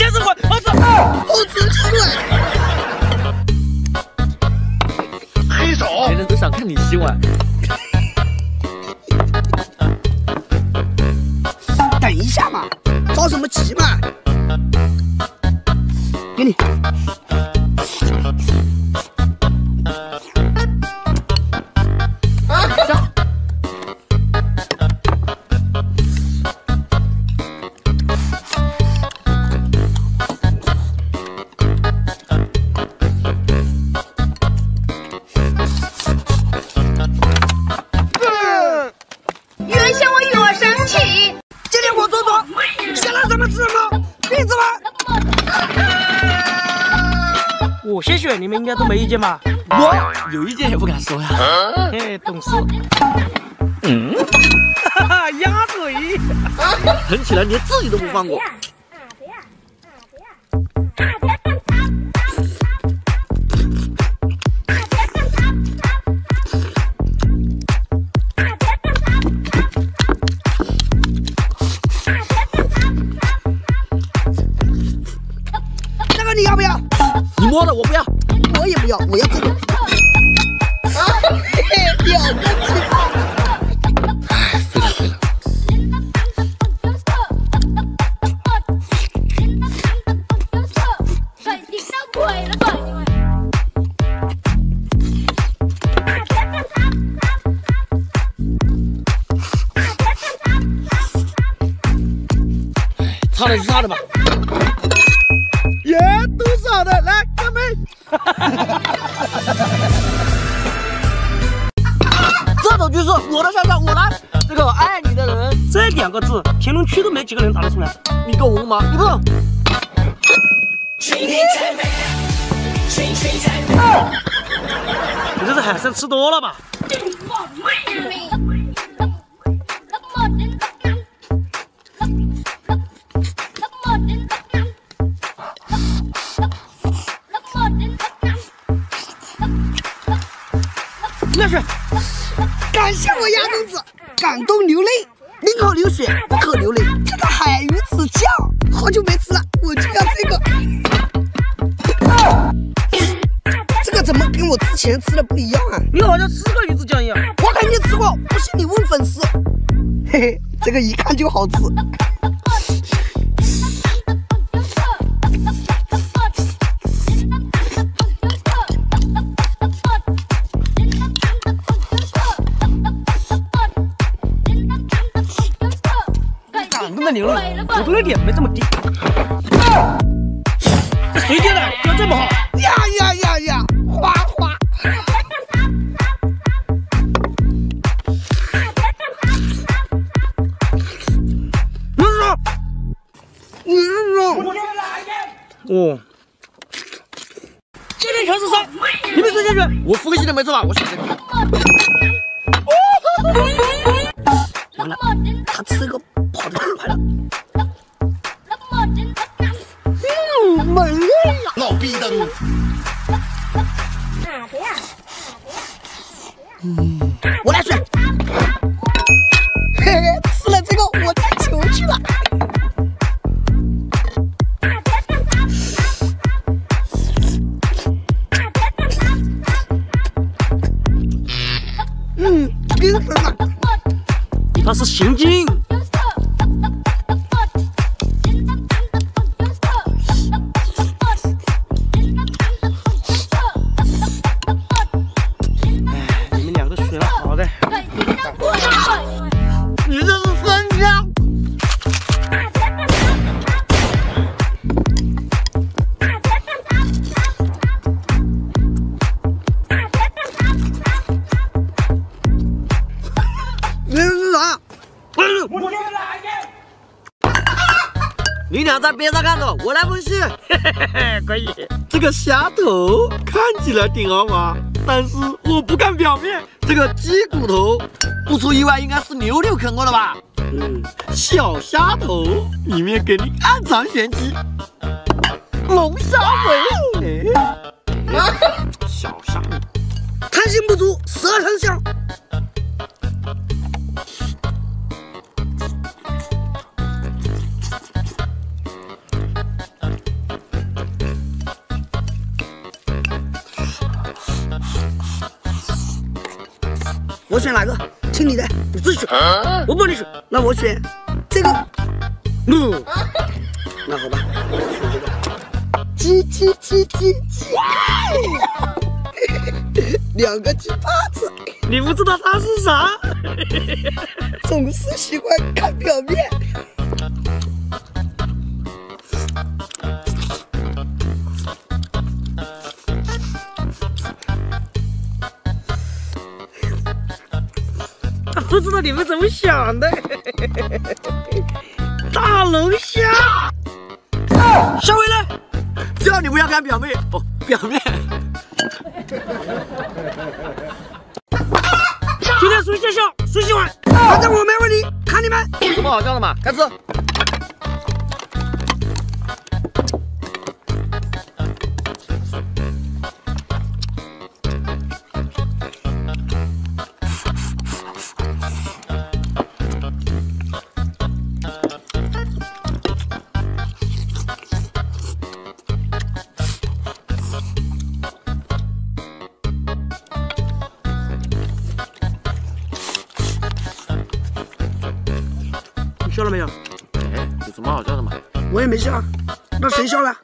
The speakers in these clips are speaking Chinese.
先生，我我操！猴子出来！黑手，别人都想看你洗碗。你们应该都没意见吧？我有意见也不敢说呀。嘿，懂事。嗯，哈哈，鸭嘴。狠起来连自己都不放过。的是差的吧。耶，都是好的，来干杯！这种局势我的想想我来。这个爱你的人，这两个字，评论区都没几个人答得出来。你够文吗？你不懂。你这是海参吃多了吧？那是感谢我鸭公子，感动流泪，宁可流血不可流泪。这个海鱼子酱好久没吃了，我就要这个。这个怎么跟我之前吃的不一样啊？你好像吃过鱼子酱一样。我肯定吃过，不信你问粉丝。嘿嘿，这个一看就好吃。普通一点没这么低。这谁接的？要这么好？呀呀呀呀，哗哗！你是说？你是说哦，今天全是伤，你们谁先选？我服个气都没做吧，我选这个。完了，他吃个我来选。我来分析。可以。这个虾头看起来挺豪华，但是我不看表面，这个鸡骨头不出意外应该是牛牛啃过的吧？嗯，小虾头里面给你暗藏玄机，龙虾尾。哎 小虾米，贪心不足蛇吞象。我选哪个？听你的，你自己选。我帮你选。那我选这个。嗯。那好吧，我选这个。鸡鸡鸡鸡鸡。两个鸡巴子。你不知道它是啥？总是喜欢看表面。不知道你们怎么想的？大龙虾，下回来，只要你不要看表妹哦，表面。今天谁先笑，谁洗碗？反正我没问题，看你们。有什么好笑的嘛？开始。笑，那谁笑了？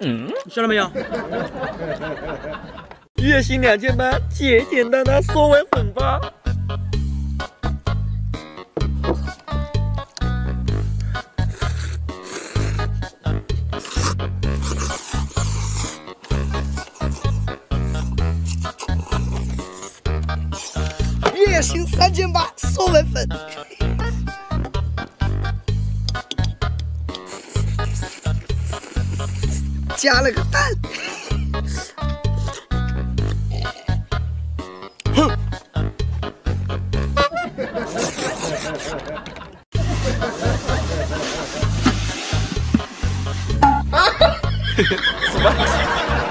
嗯，笑了没有？月薪两千八，简简单单缩为粉吧。月薪三千八，加了个蛋，哼！吃饭，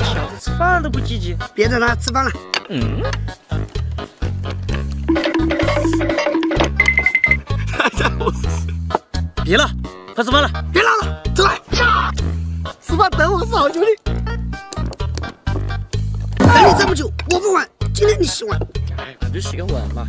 小子吃饭都不积极。别整了，吃饭了。嗯。别了，快吃饭了。别闹了，等我是好兄弟，等你这么久，我不管，今天你洗碗。哎，我就洗个碗嘛。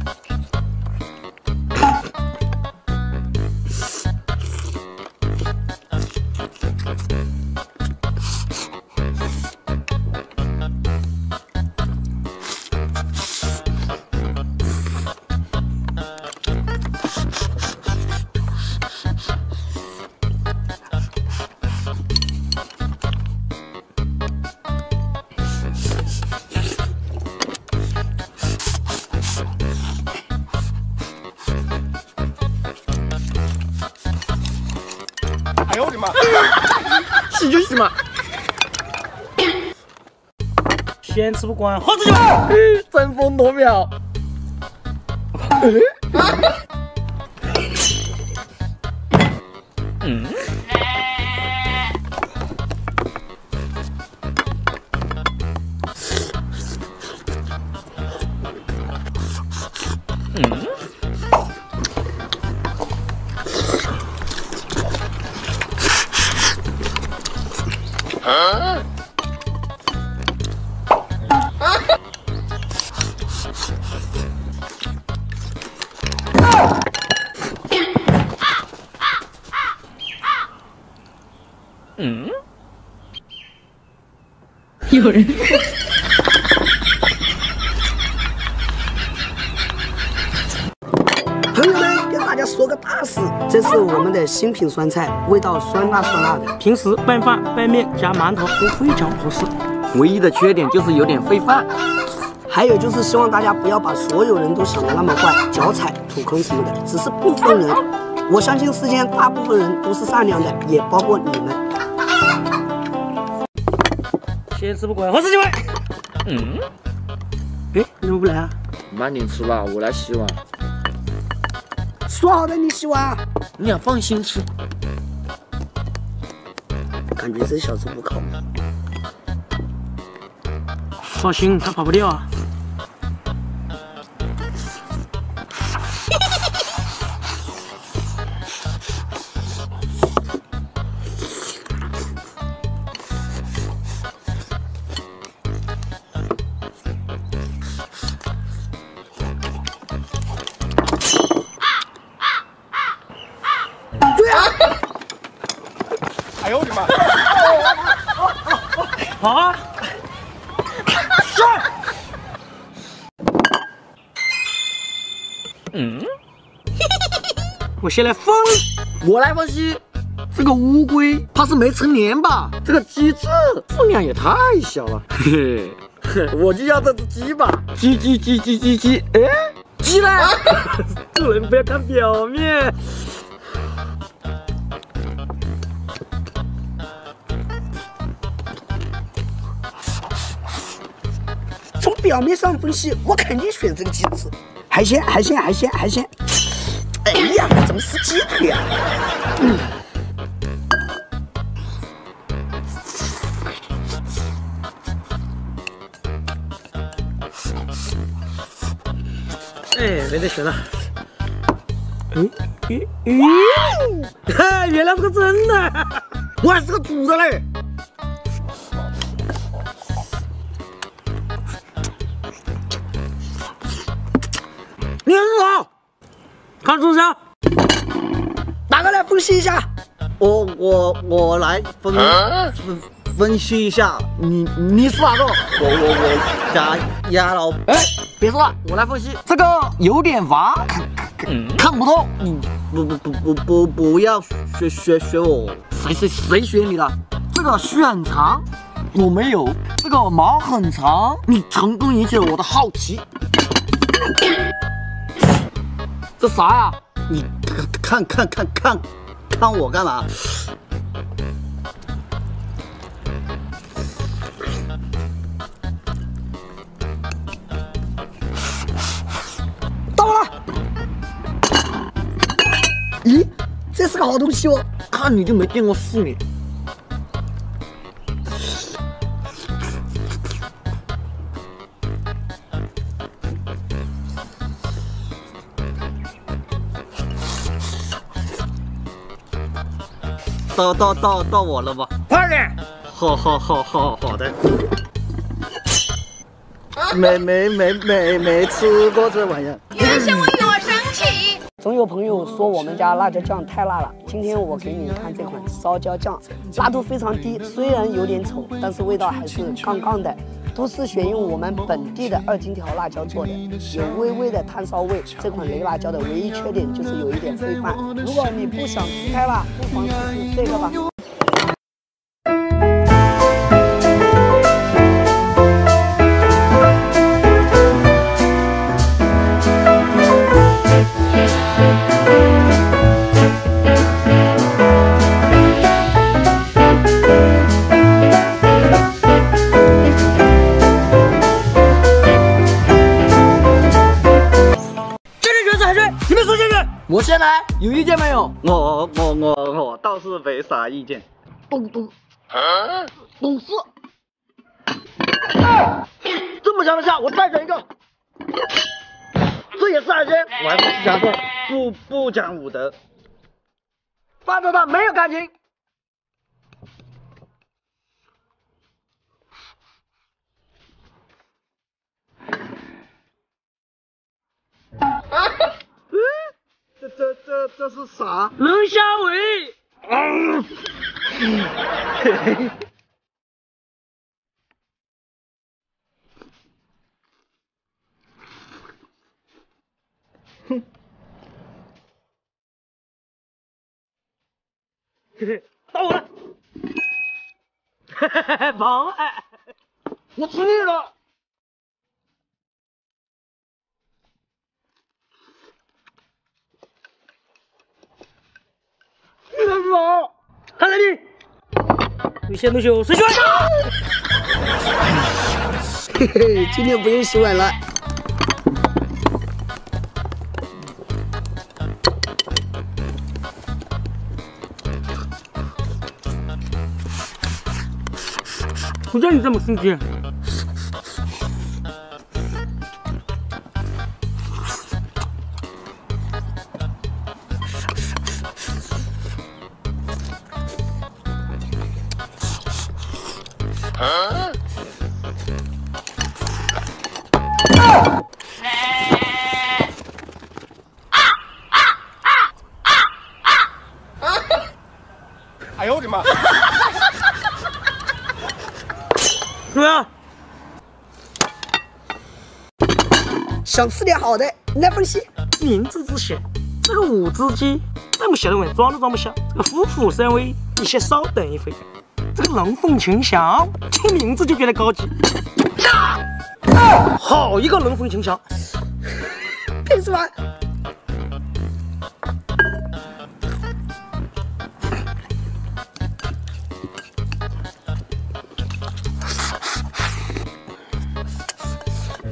洗就洗嘛，先吃不惯，好吃就好。争分夺秒。嗯？有人。这是我们的新品酸菜，味道酸辣酸辣的，平时拌饭、拌面加馒头都非常合适。唯一的缺点就是有点费饭。还有就是希望大家不要把所有人都想的那么坏，脚踩、土坑什么的，只是部分人。我相信世间大部分人都是善良的，也包括你们。先吃不惯，后吃就会。嗯？哎，你怎么不来啊？慢点吃吧，我来洗碗。说好的你洗碗。你俩放心吃。感觉这小子不靠谱。放心，他跑不掉啊。嗯，我先来分，我来分析。这个乌龟怕是没成年吧？这个鸡翅分量也太小了，嘿嘿，我就要这只鸡吧。鸡鸡鸡鸡鸡鸡，哎，鸡呢？做人不要看表面。表面上分析，我肯定选这个鸡翅。海鲜，海鲜，海鲜，海鲜。哎呀，怎么是鸡腿啊？嗯。哎，没得选了。嗯嗯嗯，哈，原来是个真的，我还是个煮的嘞。看猪香，哪个来分析一下？我我我来分分分析一下，你你是哪个？我我我家鸭老，哎，别说了，我来分析，这个有点滑，看看看不透，你不不不不不不要学学学我，谁谁谁学你了？这个须很长，我没有，这个毛很长，你成功引起了我的好奇。这啥呀？你看看看看看我干嘛？到了。咦，这是个好东西哦。看你就没见过世面。到到到到我了吧？快点！好好好好好的。没没没没没吃过这玩意儿。越想我越生气。总有朋友说我们家辣椒酱太辣了，今天我给你看这款烧椒酱，辣度非常低，虽然有点丑，但是味道还是杠杠的。都是选用我们本地的二荆条辣椒做的，有微微的炭烧味。这款雷辣椒的唯一缺点就是有一点飞饭。如果你不想吃开辣，不妨试试这个吧。我先来，有意见没有？我我我我倒是没啥意见。咚咚，董事，这么强的下，我再整一个。这也是海鲜，我还不是夹克，不不讲武德。放着他没有感情。这这是啥？龙虾尾。嗯，嘿嘿。哼。嘿嘿，到我了。嘿嘿嘿，螃蟹，我吃腻了。好，看来你对咸豆秀谁喜欢？嘿嘿，今天不用洗碗了。不叫你这么生气。哎呦呦我的妈！怎么样？想吃点好的，来份西。明智之嫌，这个五只鸡那么小的碗装都装不下，这个虎虎生威，你先稍等一会。这个龙凤呈祥，听名字就觉得高级。好一个龙凤呈祥！别说。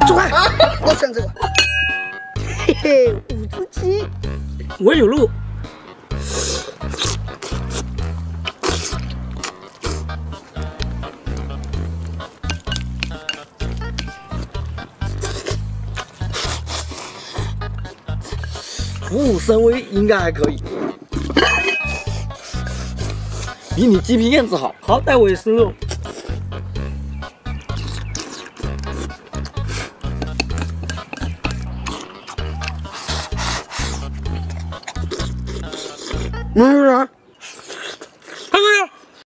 走开！我选这个。嘿嘿，五只鸡，我有路。虎虎生威，应该还可以，比你鸡皮燕子好，好歹我也是肉。嗯。